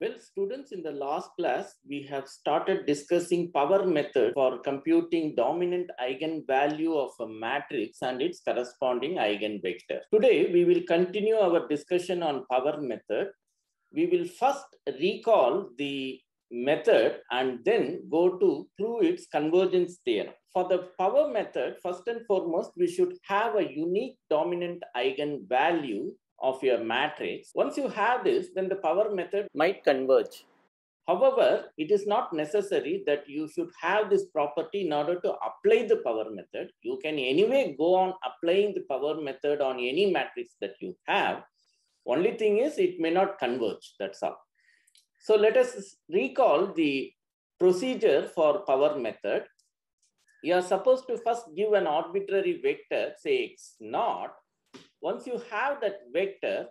Well, students, in the last class, we have started discussing power method for computing dominant eigenvalue of a matrix and its corresponding eigenvector. Today, we will continue our discussion on power method. We will first recall the method and then go to prove its convergence theorem. For the power method, first and foremost, we should have a unique dominant eigenvalue of your matrix. Once you have this, then the power method might converge. However, it is not necessary that you should have this property in order to apply the power method. You can anyway go on applying the power method on any matrix that you have. Only thing is it may not converge, that's all. So let us recall the procedure for power method. You are supposed to first give an arbitrary vector, say x naught, once you have that vector,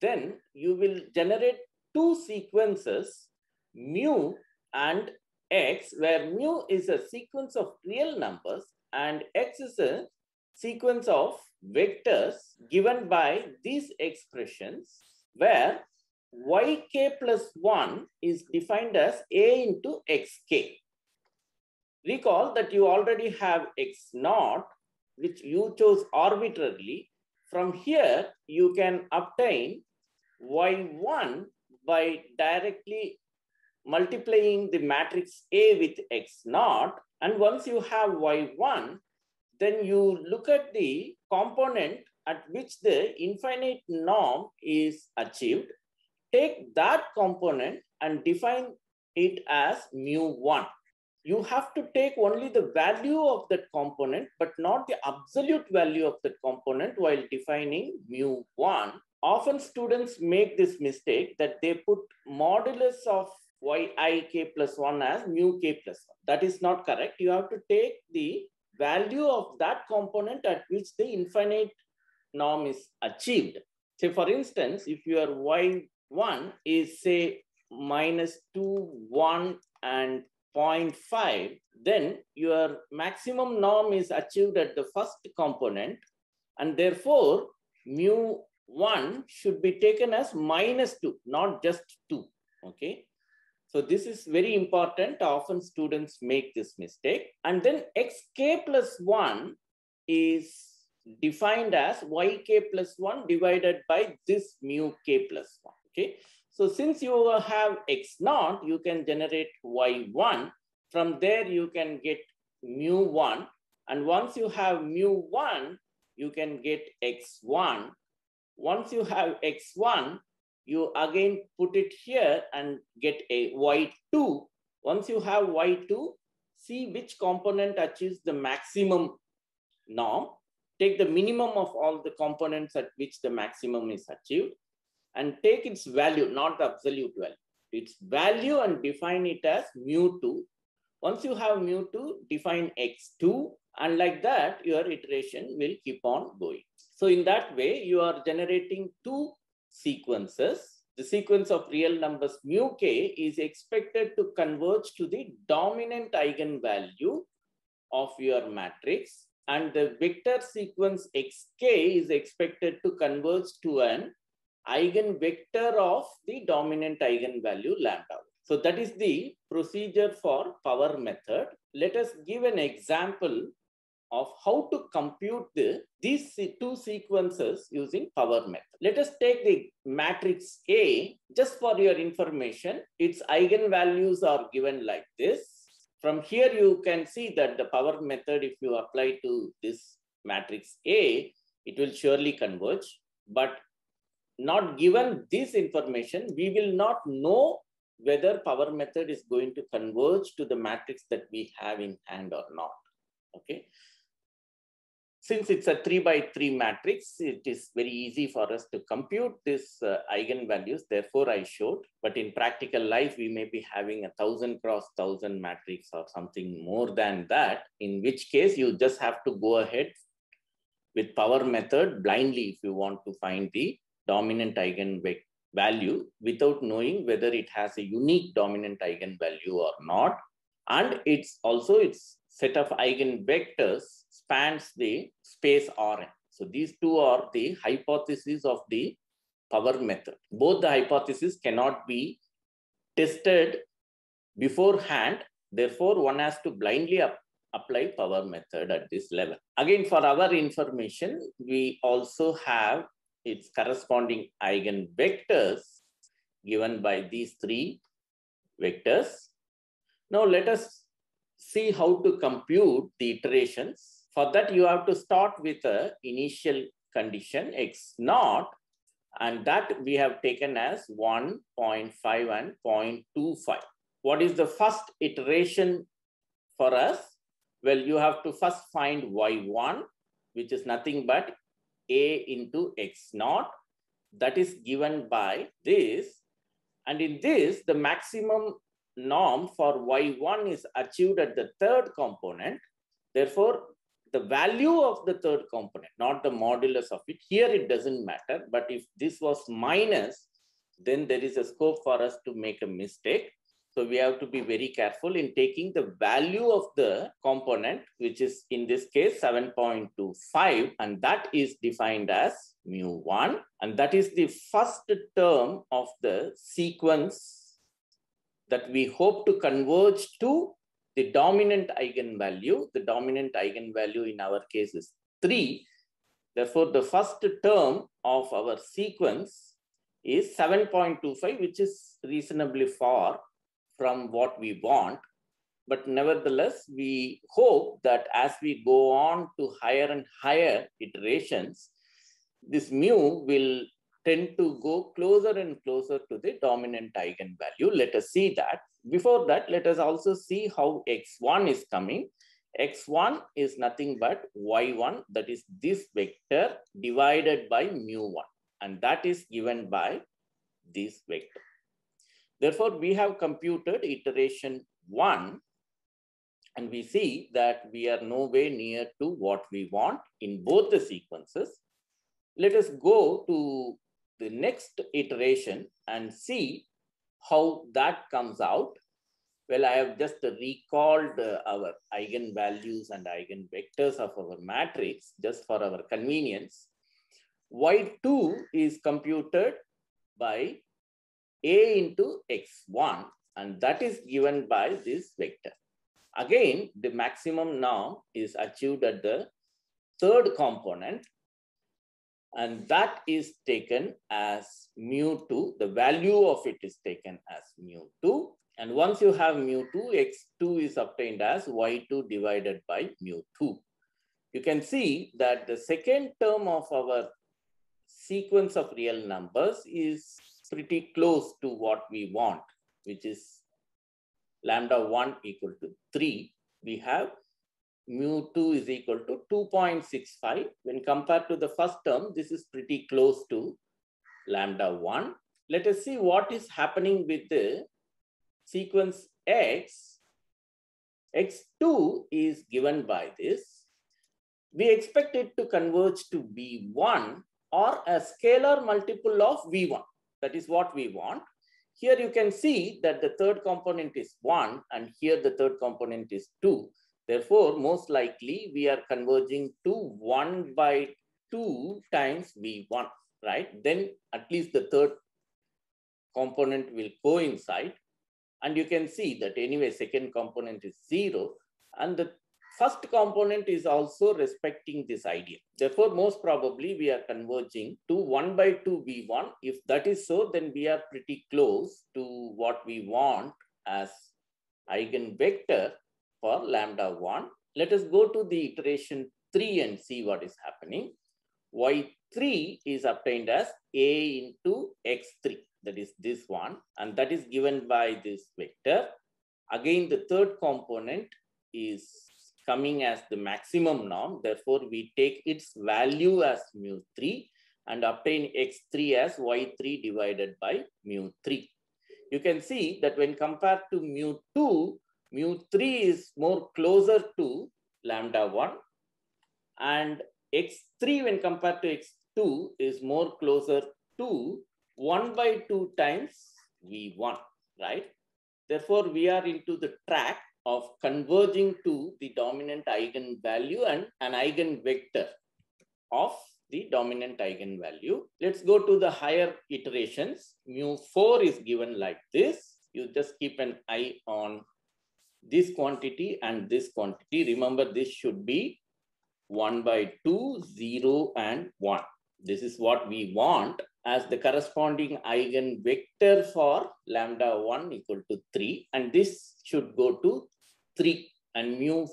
then you will generate two sequences, mu and x, where mu is a sequence of real numbers and x is a sequence of vectors given by these expressions, where yk plus 1 is defined as a into xk. Recall that you already have x naught, which you chose arbitrarily, from here, you can obtain y1 by directly multiplying the matrix A with x naught. And once you have y1, then you look at the component at which the infinite norm is achieved. Take that component and define it as mu1 you have to take only the value of that component, but not the absolute value of that component while defining mu1. Often students make this mistake that they put modulus of yik plus 1 as mu k plus 1. That is not correct. You have to take the value of that component at which the infinite norm is achieved. Say, for instance, if your y1 is, say, minus 2, 1, and 0.5, then your maximum norm is achieved at the first component. And therefore, mu1 should be taken as minus 2, not just 2. Okay. So this is very important. Often students make this mistake. And then xk plus 1 is defined as yk plus 1 divided by this mu k plus 1. Okay. So since you have x naught, you can generate y1. From there, you can get mu1. And once you have mu1, you can get x1. Once you have x1, you again put it here and get a y2. Once you have y2, see which component achieves the maximum norm. Take the minimum of all the components at which the maximum is achieved and take its value, not the absolute value, its value and define it as mu2. Once you have mu2, define x2, and like that, your iteration will keep on going. So in that way, you are generating two sequences. The sequence of real numbers mu k is expected to converge to the dominant eigenvalue of your matrix and the vector sequence xk is expected to converge to an eigenvector of the dominant eigenvalue lambda. So that is the procedure for power method. Let us give an example of how to compute the, these two sequences using power method. Let us take the matrix A, just for your information, its eigenvalues are given like this. From here, you can see that the power method, if you apply to this matrix A, it will surely converge. But not given this information, we will not know whether power method is going to converge to the matrix that we have in hand or not. Okay. Since it's a three by three matrix, it is very easy for us to compute this uh, eigenvalues. Therefore, I showed, but in practical life, we may be having a thousand cross thousand matrix or something more than that, in which case you just have to go ahead with power method blindly if you want to find the dominant eigenvalue without knowing whether it has a unique dominant eigenvalue or not. And it's also its set of eigenvectors spans the space Rn. So these two are the hypotheses of the power method. Both the hypotheses cannot be tested beforehand. Therefore, one has to blindly up, apply power method at this level. Again, for our information, we also have its corresponding eigenvectors given by these three vectors. Now let us see how to compute the iterations. For that, you have to start with a initial condition x naught, and that we have taken as 1.5 and 0.25. What is the first iteration for us? Well, you have to first find y1, which is nothing but a into x naught. That is given by this. And in this, the maximum norm for y1 is achieved at the third component. Therefore, the value of the third component, not the modulus of it, here it doesn't matter. But if this was minus, then there is a scope for us to make a mistake. So we have to be very careful in taking the value of the component, which is in this case 7.25, and that is defined as mu1. And that is the first term of the sequence that we hope to converge to the dominant eigenvalue. The dominant eigenvalue in our case is 3. Therefore, the first term of our sequence is 7.25, which is reasonably far from what we want. But nevertheless, we hope that as we go on to higher and higher iterations, this mu will tend to go closer and closer to the dominant eigenvalue. Let us see that. Before that, let us also see how x1 is coming. x1 is nothing but y1, that is this vector divided by mu1. And that is given by this vector. Therefore, we have computed iteration 1 and we see that we are nowhere near to what we want in both the sequences. Let us go to the next iteration and see how that comes out. Well, I have just recalled uh, our eigenvalues and eigenvectors of our matrix just for our convenience. Y2 is computed by a into x1, and that is given by this vector. Again, the maximum norm is achieved at the third component, and that is taken as mu2. The value of it is taken as mu2. And once you have mu2, x2 is obtained as y2 divided by mu2. You can see that the second term of our sequence of real numbers is pretty close to what we want, which is lambda 1 equal to 3. We have mu 2 is equal to 2.65. When compared to the first term, this is pretty close to lambda 1. Let us see what is happening with the sequence x. x2 is given by this. We expect it to converge to v1 or a scalar multiple of v1. That is what we want. Here you can see that the third component is 1 and here the third component is 2. Therefore, most likely we are converging to 1 by 2 times V1, right? Then at least the third component will coincide. And you can see that anyway, second component is 0. And the first component is also respecting this idea. Therefore, most probably we are converging to 1 by 2 V1. If that is so, then we are pretty close to what we want as eigenvector for lambda 1. Let us go to the iteration 3 and see what is happening. Y3 is obtained as A into X3. That is this one. And that is given by this vector. Again, the third component is coming as the maximum norm. Therefore, we take its value as mu3 and obtain x3 as y3 divided by mu3. You can see that when compared to mu2, mu3 is more closer to lambda 1 and x3 when compared to x2 is more closer to 1 by 2 times v1, right? Therefore, we are into the track of converging to the dominant eigenvalue and an eigenvector of the dominant eigenvalue. Let's go to the higher iterations. Mu4 is given like this you just keep an eye on this quantity and this quantity. Remember, this should be 1 by 2, 0, and 1. This is what we want as the corresponding eigenvector for lambda 1 equal to 3. And this should go to 3. And mu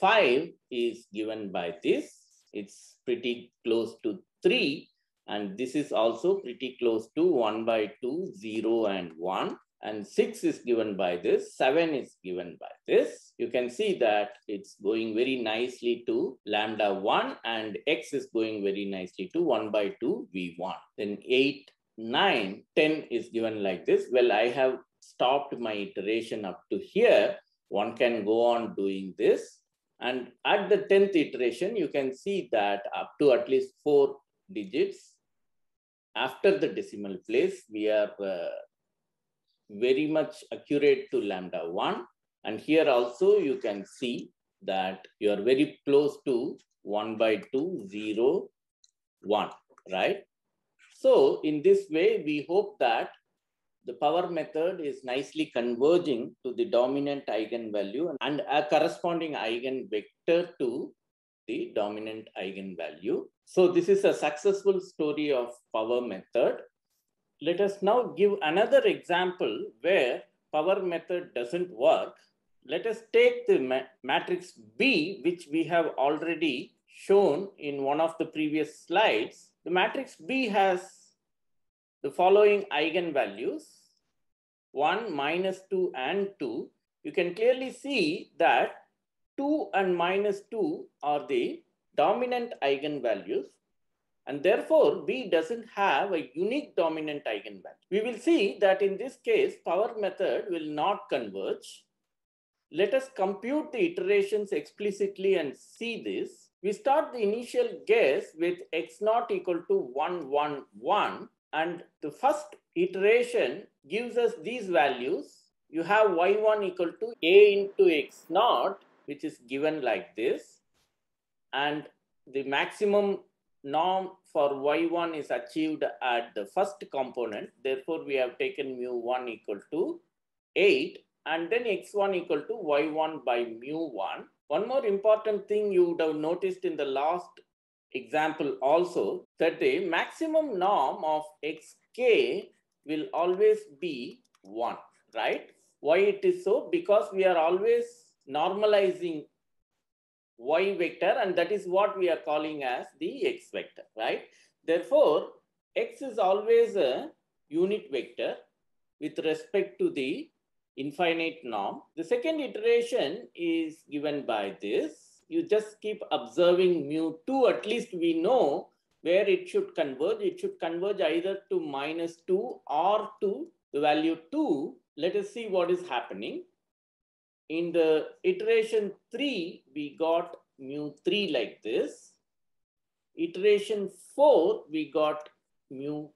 5 is given by this. It's pretty close to 3. And this is also pretty close to 1 by 2, 0 and 1 and 6 is given by this, 7 is given by this. You can see that it's going very nicely to lambda 1 and x is going very nicely to 1 by 2 v1. Then 8, 9, 10 is given like this. Well, I have stopped my iteration up to here. One can go on doing this. And at the 10th iteration, you can see that up to at least four digits after the decimal place, we are uh, very much accurate to lambda 1. And here also you can see that you are very close to 1 by 2, 0, 1, right? So in this way, we hope that the power method is nicely converging to the dominant eigenvalue and a corresponding eigenvector to the dominant eigenvalue. So this is a successful story of power method let us now give another example where power method doesn't work. Let us take the ma matrix B, which we have already shown in one of the previous slides. The matrix B has the following eigenvalues, 1, minus 2, and 2. You can clearly see that 2 and minus 2 are the dominant eigenvalues and therefore, B doesn't have a unique dominant eigenvalue. We will see that in this case, power method will not converge. Let us compute the iterations explicitly and see this. We start the initial guess with x naught equal to 1, 1, 1. And the first iteration gives us these values. You have y1 equal to a into x naught, which is given like this. And the maximum norm for y1 is achieved at the first component. Therefore, we have taken mu1 equal to 8 and then x1 equal to y1 by mu1. One more important thing you would have noticed in the last example also that the maximum norm of xk will always be 1, right? Why it is so? Because we are always normalizing y vector and that is what we are calling as the x vector, right? Therefore, x is always a unit vector with respect to the infinite norm. The second iteration is given by this. You just keep observing mu2, at least we know where it should converge. It should converge either to minus 2 or to the value 2. Let us see what is happening in the iteration 3, we got mu 3 like this. Iteration 4, we got mu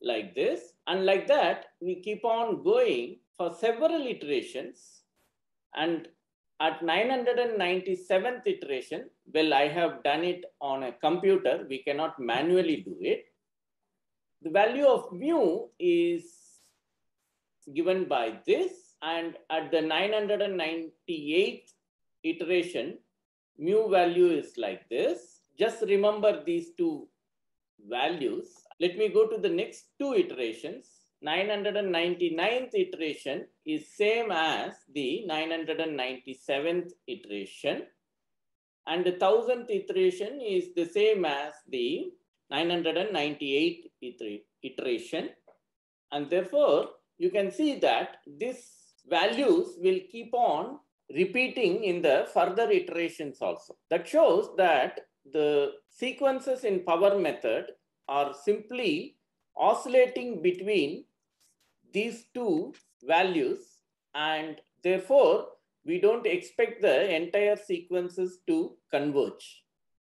like this. And like that, we keep on going for several iterations. And at 997th iteration, well, I have done it on a computer. We cannot manually do it. The value of mu is given by this and at the 998th iteration, mu value is like this. Just remember these two values. Let me go to the next two iterations. 999th iteration is same as the 997th iteration. And the 1000th iteration is the same as the 998th iteration. And therefore, you can see that these values will keep on repeating in the further iterations also. That shows that the sequences in power method are simply oscillating between these two values and therefore we don't expect the entire sequences to converge,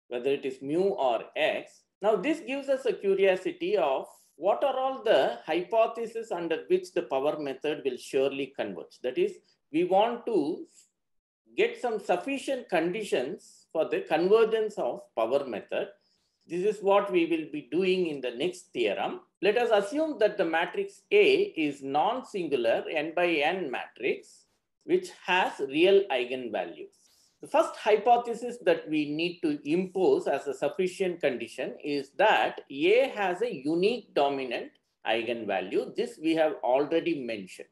whether it is mu or x. Now this gives us a curiosity of what are all the hypotheses under which the power method will surely converge? That is, we want to get some sufficient conditions for the convergence of power method. This is what we will be doing in the next theorem. Let us assume that the matrix A is non-singular n by n matrix, which has real eigenvalues. The first hypothesis that we need to impose as a sufficient condition is that A has a unique dominant eigenvalue. This we have already mentioned.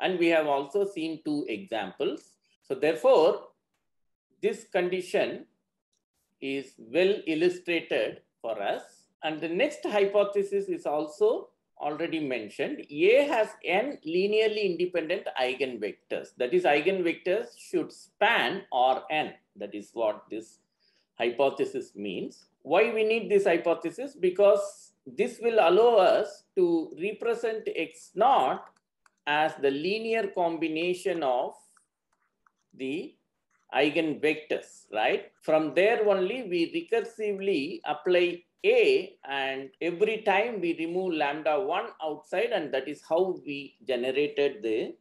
And we have also seen two examples. So therefore, this condition is well illustrated for us. And the next hypothesis is also already mentioned. A has n linearly independent eigenvectors. That is, eigenvectors should span Rn. That is what this hypothesis means. Why we need this hypothesis? Because this will allow us to represent x naught as the linear combination of the eigenvectors, right? From there only we recursively apply A and every time we remove lambda 1 outside and that is how we generated the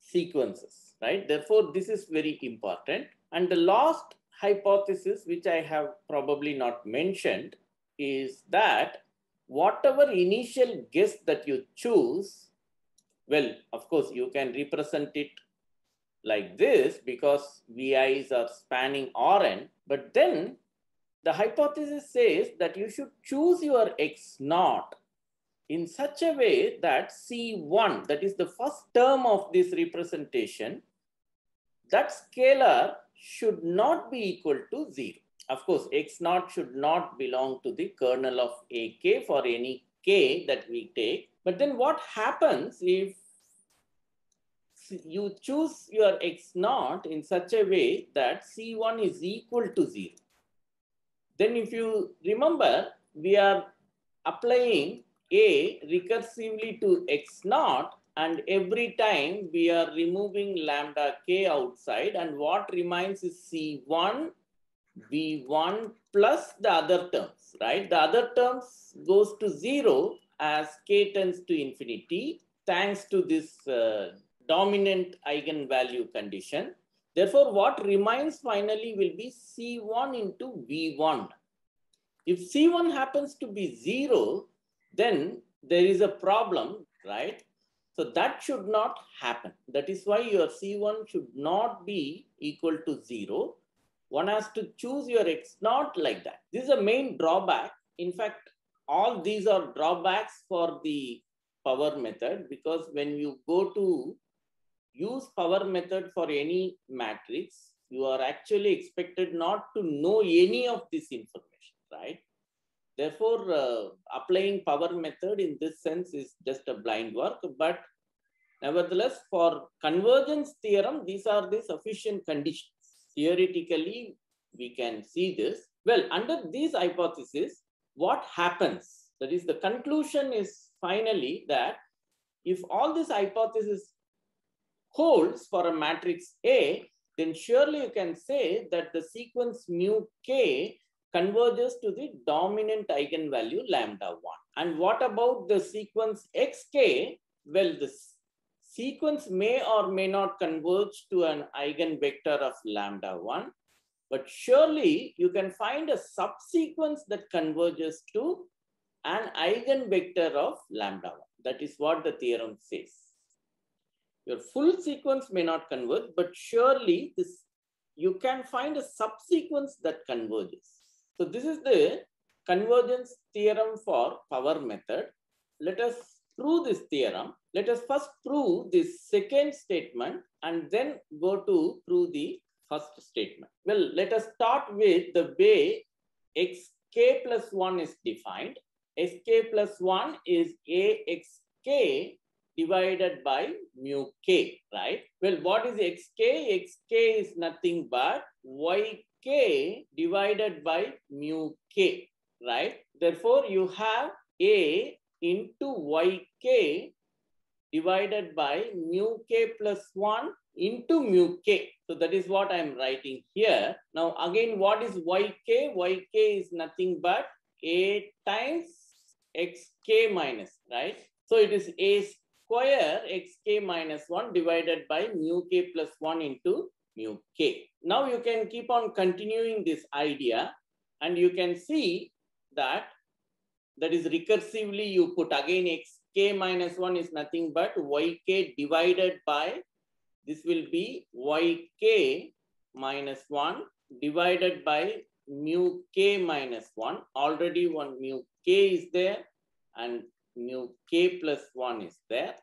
sequences, right? Therefore, this is very important. And the last hypothesis, which I have probably not mentioned, is that whatever initial guess that you choose, well, of course, you can represent it like this because VIs are spanning Rn. But then the hypothesis says that you should choose your X naught in such a way that C1, that is the first term of this representation, that scalar should not be equal to zero. Of course, X naught should not belong to the kernel of AK for any K that we take. But then what happens if you choose your x naught in such a way that C1 is equal to 0. Then if you remember, we are applying A recursively to x naught and every time we are removing lambda k outside and what remains is C1, V1 plus the other terms, right? The other terms goes to 0 as k tends to infinity thanks to this uh, dominant eigenvalue condition. Therefore, what remains finally will be C1 into V1. If C1 happens to be zero, then there is a problem, right? So that should not happen. That is why your C1 should not be equal to zero. One has to choose your X not like that. This is a main drawback. In fact, all these are drawbacks for the power method because when you go to use power method for any matrix, you are actually expected not to know any of this information, right? Therefore, uh, applying power method in this sense is just a blind work. But nevertheless, for convergence theorem, these are the sufficient conditions. Theoretically, we can see this. Well, under these hypotheses, what happens? That is, the conclusion is finally that if all these hypotheses holds for a matrix A, then surely you can say that the sequence mu k converges to the dominant eigenvalue lambda 1. And what about the sequence xk? Well, the sequence may or may not converge to an eigenvector of lambda 1, but surely you can find a subsequence that converges to an eigenvector of lambda 1. That is what the theorem says. Your full sequence may not converge, but surely this you can find a subsequence that converges. So this is the convergence theorem for power method. Let us prove this theorem. Let us first prove this second statement and then go to prove the first statement. Well, let us start with the way xk plus 1 is defined. xk plus 1 is axk divided by mu k, right? Well, what is xk? xk is nothing but yk divided by mu k, right? Therefore, you have a into yk divided by mu k plus 1 into mu k. So that is what I'm writing here. Now again, what is yk? yk is nothing but a times xk minus, right? So it is a square xk minus 1 divided by mu k plus 1 into mu k. Now you can keep on continuing this idea And you can see that that is recursively you put again xk minus 1 is nothing but yk divided by, this will be yk minus 1 divided by mu k minus 1. Already one mu k is there and mu k plus 1 is there.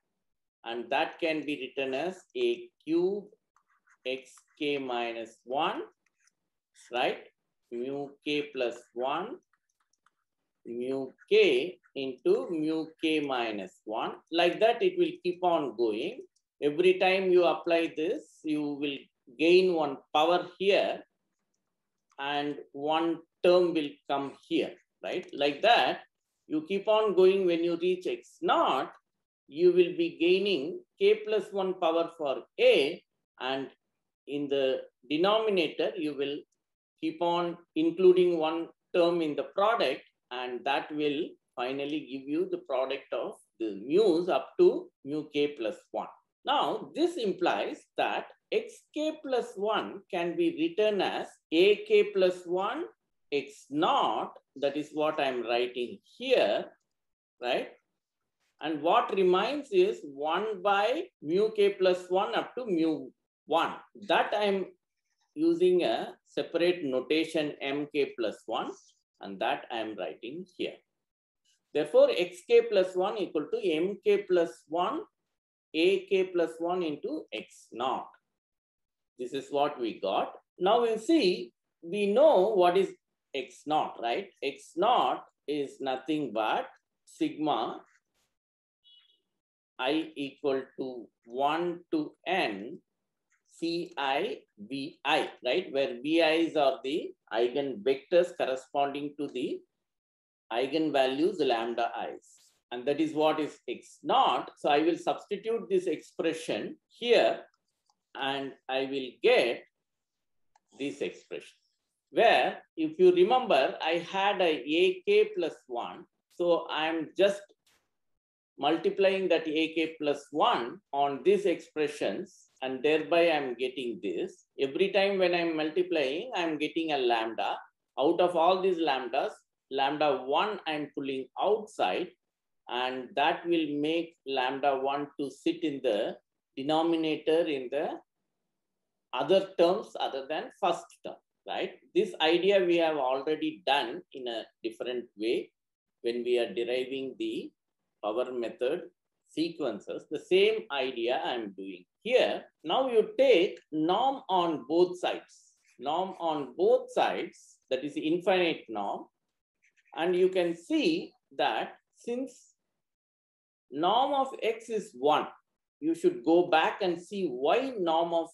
And that can be written as a cube xk minus 1, right? Mu k plus 1 mu k into mu k minus 1. Like that, it will keep on going. Every time you apply this, you will gain one power here and one term will come here, right? Like that, you keep on going when you reach x naught, you will be gaining k plus 1 power for a and in the denominator, you will keep on including one term in the product and that will finally give you the product of the mu's up to mu k plus 1. Now, this implies that xk plus 1 can be written as ak plus 1 x not, That is what I'm writing here, right? And what remains is 1 by mu k plus 1 up to mu 1. That I'm using a separate notation mk plus 1 and that I am writing here. Therefore, xk plus 1 equal to mk plus 1 ak plus 1 into x naught. This is what we got. Now we see, we know what is x naught, right? x naught is nothing but sigma i equal to 1 to n ci vi, right? Where vi's are the eigenvectors corresponding to the eigenvalues lambda i's. And that is what is x naught. So I will substitute this expression here and I will get this expression. Where, if you remember, I had a ak plus 1. So I'm just multiplying that ak plus 1 on these expressions and thereby I'm getting this. Every time when I'm multiplying, I'm getting a lambda. Out of all these lambdas, lambda 1 I'm pulling outside and that will make lambda 1 to sit in the denominator in the other terms other than first term, right? This idea we have already done in a different way when we are deriving the power method sequences. The same idea I'm doing here. Now you take norm on both sides. Norm on both sides, that is infinite norm. And you can see that since norm of x is 1, you should go back and see why norm of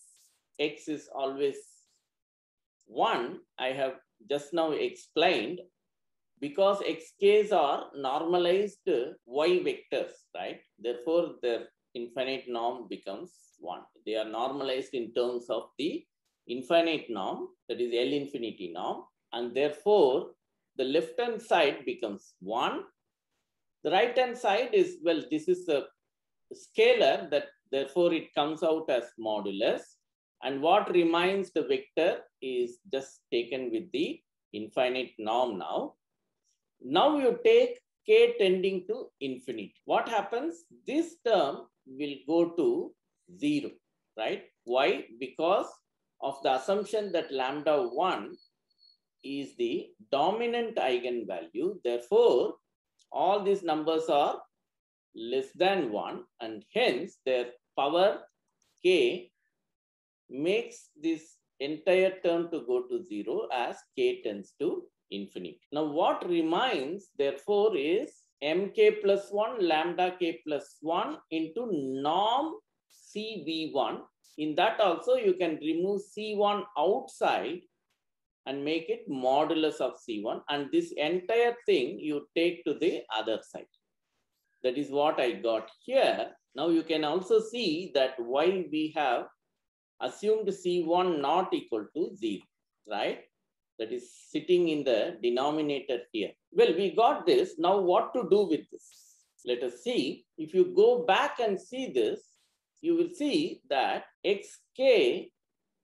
x is always 1. I have just now explained because xk's are normalized y vectors, right? Therefore, their infinite norm becomes 1. They are normalized in terms of the infinite norm, that is L infinity norm, and therefore, the left-hand side becomes 1 the right hand side is, well, this is a scalar that therefore it comes out as modulus. And what remains the vector is just taken with the infinite norm now. Now you take k tending to infinity. What happens? This term will go to zero, right? Why? Because of the assumption that lambda 1 is the dominant eigenvalue. Therefore, all these numbers are less than 1 and hence their power k makes this entire term to go to 0 as k tends to infinity. Now what remains therefore is mk plus 1 lambda k plus 1 into norm cv1. In that also you can remove c1 outside and make it modulus of C1. And this entire thing you take to the other side. That is what I got here. Now you can also see that why we have assumed C1 not equal to 0, right? That is sitting in the denominator here. Well, we got this. Now what to do with this? Let us see. If you go back and see this, you will see that xk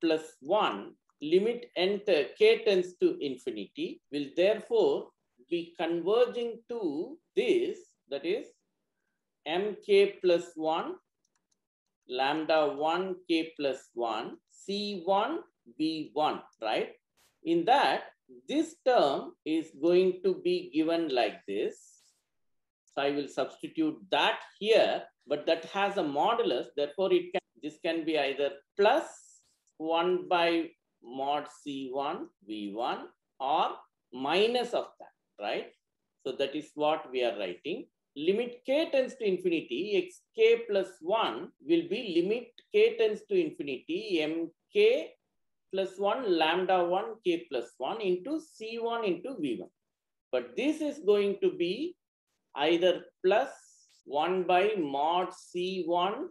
plus 1 limit enter k tends to infinity will therefore be converging to this, that is mk plus 1, lambda 1 k plus 1, c1 v1, right? In that, this term is going to be given like this. So I will substitute that here, but that has a modulus. Therefore, it can this can be either plus 1 by mod C1 V1 or minus of that, right? So that is what we are writing. Limit k tends to infinity, xk plus 1 will be limit k tends to infinity, mk plus 1 lambda 1 k plus 1 into C1 into V1. But this is going to be either plus 1 by mod C1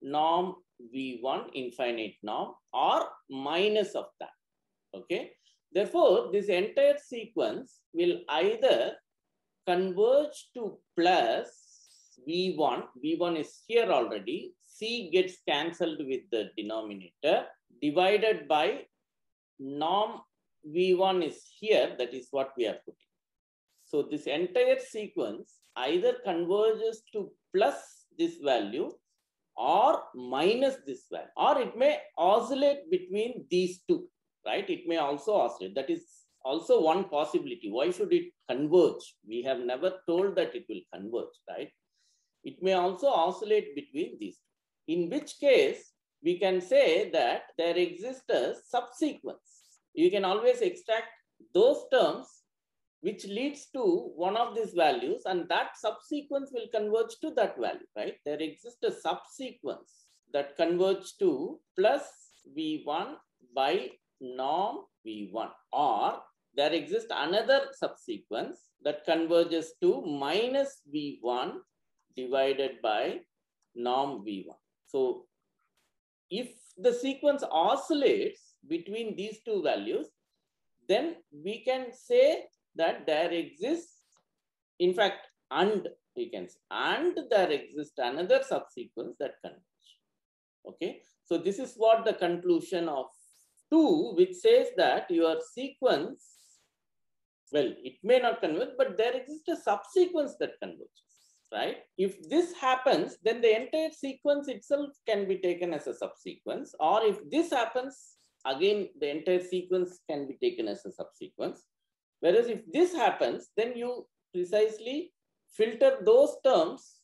norm V1 infinite norm or minus of that. Okay. Therefore, this entire sequence will either converge to plus V1. V1 is here already. C gets cancelled with the denominator divided by norm V1 is here, that is what we are putting. So this entire sequence either converges to plus this value or minus this value, or it may oscillate between these two, right? It may also oscillate. That is also one possibility. Why should it converge? We have never told that it will converge, right? It may also oscillate between these. In which case, we can say that there exists a subsequence. You can always extract those terms which leads to one of these values and that subsequence will converge to that value, right? There exists a subsequence that converge to plus V1 by norm V1 or there exists another subsequence that converges to minus V1 divided by norm V1. So if the sequence oscillates between these two values, then we can say that there exists, in fact, and we can say, and there exists another subsequence that converges. Okay, so this is what the conclusion of 2, which says that your sequence, well, it may not converge, but there exists a subsequence that converges right? If this happens, then the entire sequence itself can be taken as a subsequence. Or if this happens, again, the entire sequence can be taken as a subsequence. Whereas if this happens, then you precisely filter those terms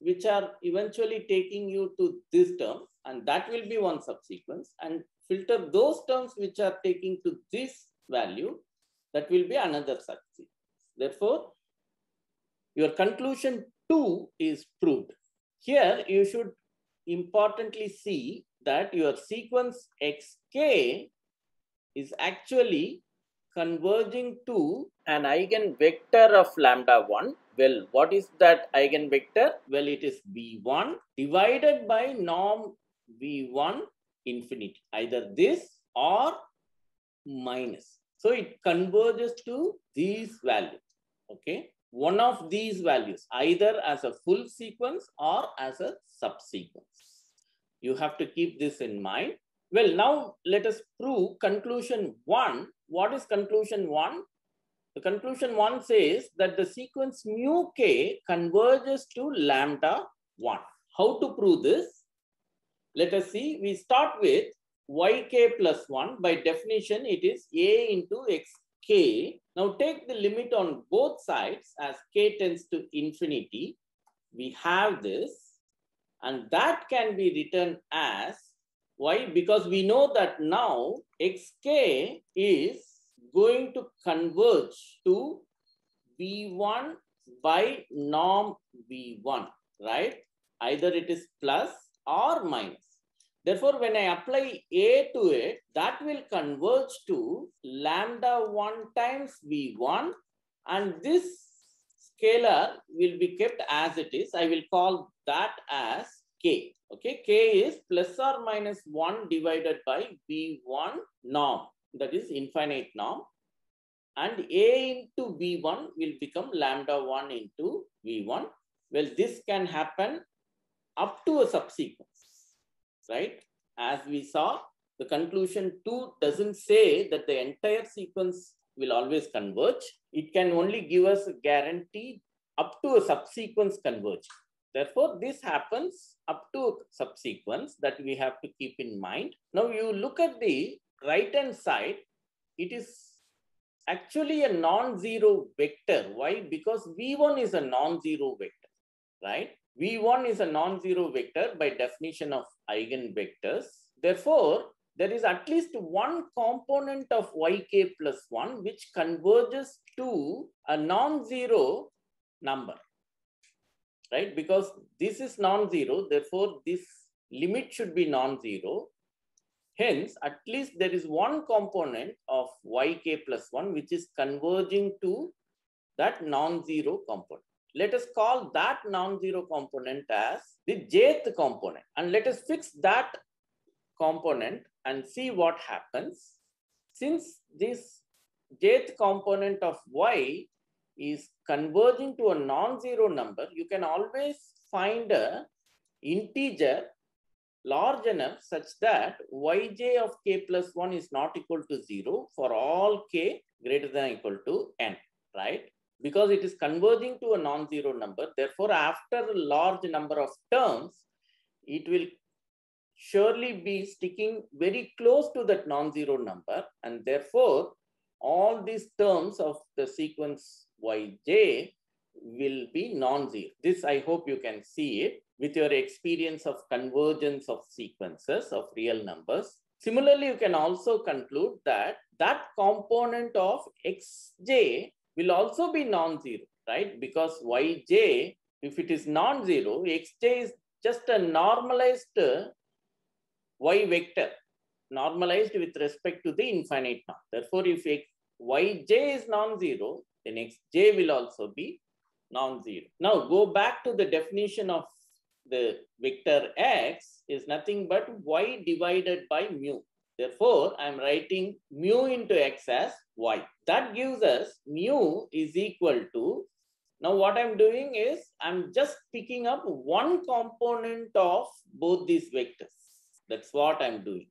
which are eventually taking you to this term, and that will be one subsequence, and filter those terms which are taking to this value, that will be another subsequence. Therefore, your conclusion two is proved. Here, you should importantly see that your sequence xk is actually converging to an eigenvector of lambda 1. Well, what is that eigenvector? Well, it is v1 divided by norm v1 infinity, either this or minus. So it converges to these values, okay? one of these values, either as a full sequence or as a subsequence. You have to keep this in mind. Well, now let us prove conclusion one. What is conclusion one? The conclusion one says that the sequence mu k converges to lambda 1. How to prove this? Let us see. We start with yk plus 1. By definition, it is a into x k. Now take the limit on both sides as k tends to infinity. We have this and that can be written as why? Because we know that now xk is going to converge to v1 by norm v1, right? Either it is plus or minus. Therefore, when I apply A to it, that will converge to lambda 1 times V1 and this scalar will be kept as it is. I will call that as K. Okay, K is plus or minus 1 divided by V1 norm, that is infinite norm. And A into V1 will become lambda 1 into V1. Well, this can happen up to a subsequence right? As we saw, the conclusion two doesn't say that the entire sequence will always converge. It can only give us a guarantee up to a subsequence converge. Therefore, this happens up to a subsequence that we have to keep in mind. Now, you look at the right hand side, it is actually a non-zero vector. Why? Because V1 is a non-zero vector, right? V1 is a non-zero vector by definition of eigenvectors. Therefore, there is at least one component of yk plus 1 which converges to a non-zero number, right? Because this is non-zero, therefore this limit should be non-zero. Hence, at least there is one component of yk plus 1 which is converging to that non-zero component. Let us call that non-zero component as the jth component and let us fix that component and see what happens. Since this jth component of y is converging to a non-zero number, you can always find a integer large enough such that yj of k plus 1 is not equal to 0 for all k greater than equal to n, right? Because it is converging to a non-zero number. Therefore, after a large number of terms, it will surely be sticking very close to that non-zero number. And therefore, all these terms of the sequence yj will be non-zero. This I hope you can see it with your experience of convergence of sequences of real numbers. Similarly, you can also conclude that that component of xj will also be non-zero, right? Because yj, if it is non-zero, xj is just a normalized uh, y vector normalized with respect to the infinite norm. Therefore, if x, yj is non-zero, then xj will also be non-zero. Now, go back to the definition of the vector x is nothing but y divided by mu. Therefore, I'm writing mu into x as y. That gives us mu is equal to, now what I'm doing is I'm just picking up one component of both these vectors. That's what I'm doing.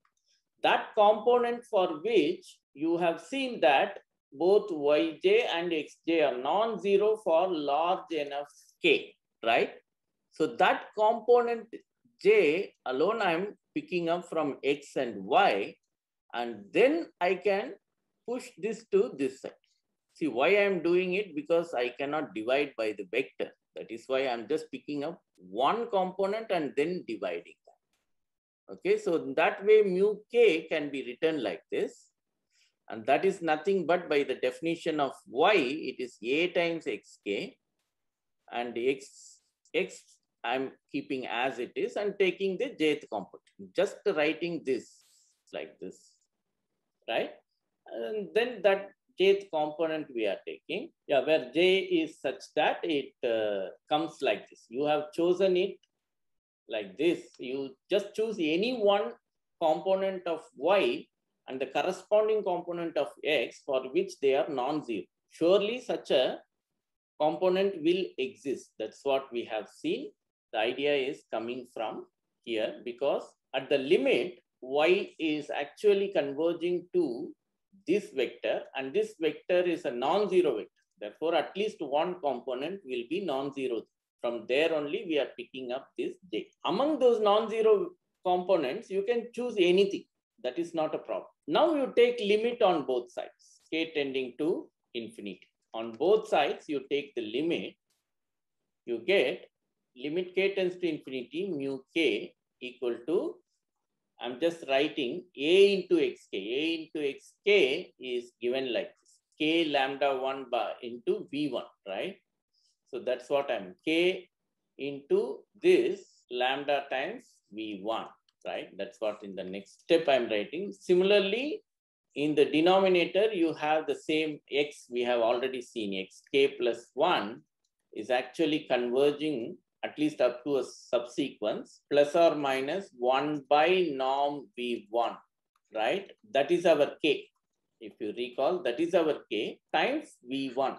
That component for which you have seen that both yj and xj are non-zero for large enough k, right? So that component j alone I'm picking up from x and y, and then I can push this to this side. See why I'm doing it? Because I cannot divide by the vector. That is why I'm just picking up one component and then dividing. Okay, so that way mu k can be written like this. And that is nothing but by the definition of y, it is a times xk. And x, x I'm keeping as it is and taking the jth component. Just writing this like this, right? And then that jth component we are taking, yeah, where j is such that it uh, comes like this. You have chosen it like this, you just choose any one component of y and the corresponding component of x for which they are non-zero. Surely such a component will exist. That's what we have seen. The idea is coming from here because at the limit, y is actually converging to this vector and this vector is a non-zero vector. Therefore, at least one component will be non-zero. From there only we are picking up this j. Among those non-zero components, you can choose anything. That is not a problem. Now you take limit on both sides, k tending to infinity. On both sides, you take the limit. You get limit k tends to infinity, mu k equal to, I'm just writing a into xk. a into xk is given like this, k lambda 1 bar into v1, right? So that's what I'm k into this lambda times v1, right? That's what in the next step I'm writing. Similarly, in the denominator, you have the same x we have already seen x k plus 1 is actually converging at least up to a subsequence plus or minus 1 by norm v1, right? That is our k. If you recall, that is our k times v1.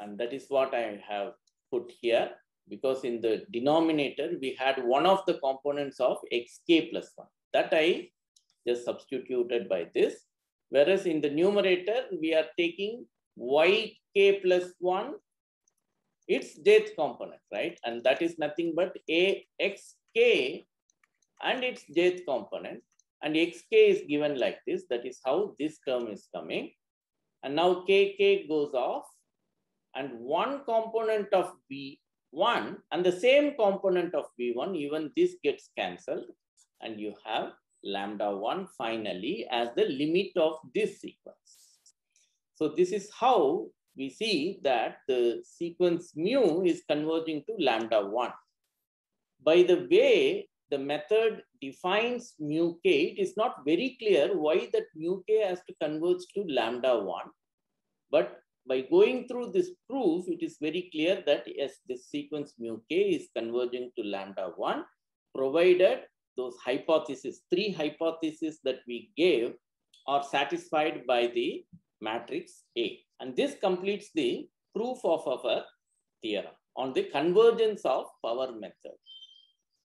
And that is what I have put here because in the denominator, we had one of the components of xk plus 1. That I just substituted by this. Whereas in the numerator, we are taking yk plus 1, its jth component, right? And that is nothing but axk and its jth component. And xk is given like this. That is how this term is coming. And now kk goes off. And one component of v1 and the same component of v1, even this gets cancelled. And you have lambda 1 finally as the limit of this sequence. So this is how we see that the sequence mu is converging to lambda 1. By the way, the method defines mu k, it is not very clear why that mu k has to converge to lambda 1. But by going through this proof, it is very clear that yes, this sequence mu k is converging to lambda 1, provided those hypotheses, three hypotheses that we gave are satisfied by the matrix A. And this completes the proof of our theorem on the convergence of power method.